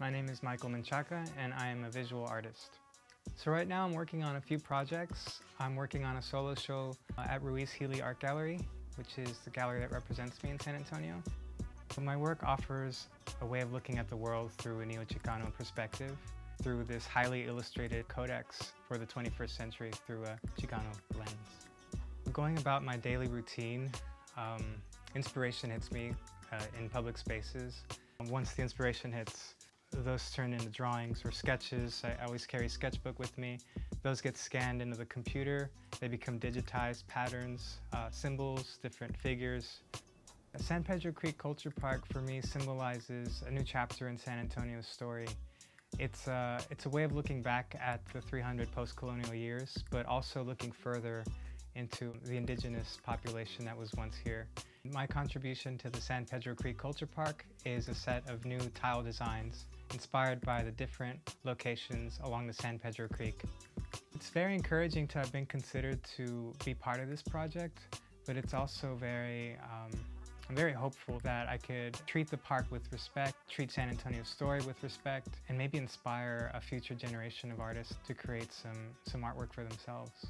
My name is Michael Menchaca and I am a visual artist. So right now I'm working on a few projects. I'm working on a solo show uh, at Ruiz Healy Art Gallery, which is the gallery that represents me in San Antonio. So my work offers a way of looking at the world through a Neo-Chicano perspective, through this highly illustrated codex for the 21st century through a Chicano lens. Going about my daily routine, um, inspiration hits me uh, in public spaces. Once the inspiration hits, those turn into drawings or sketches. I always carry a sketchbook with me. Those get scanned into the computer. They become digitized patterns, uh, symbols, different figures. San Pedro Creek Culture Park for me symbolizes a new chapter in San Antonio's story. It's, uh, it's a way of looking back at the 300 post-colonial years, but also looking further into the indigenous population that was once here. My contribution to the San Pedro Creek Culture Park is a set of new tile designs inspired by the different locations along the San Pedro Creek. It's very encouraging to have been considered to be part of this project, but it's also very, um, I'm very hopeful that I could treat the park with respect, treat San Antonio's story with respect, and maybe inspire a future generation of artists to create some, some artwork for themselves.